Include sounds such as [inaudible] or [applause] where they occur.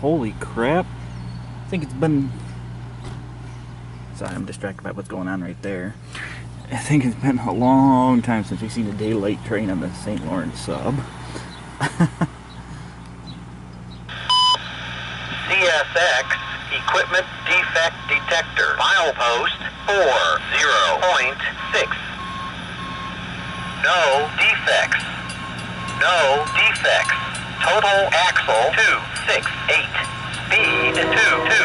Holy crap. I think it's been. Sorry, I'm distracted by what's going on right there. I think it's been a long time since we've seen a daylight train on the St. Lawrence sub. [laughs] CSX Equipment Defect Detector. Milepost 40.6. No defects. No defects. Total axle 268. Speed 2. two.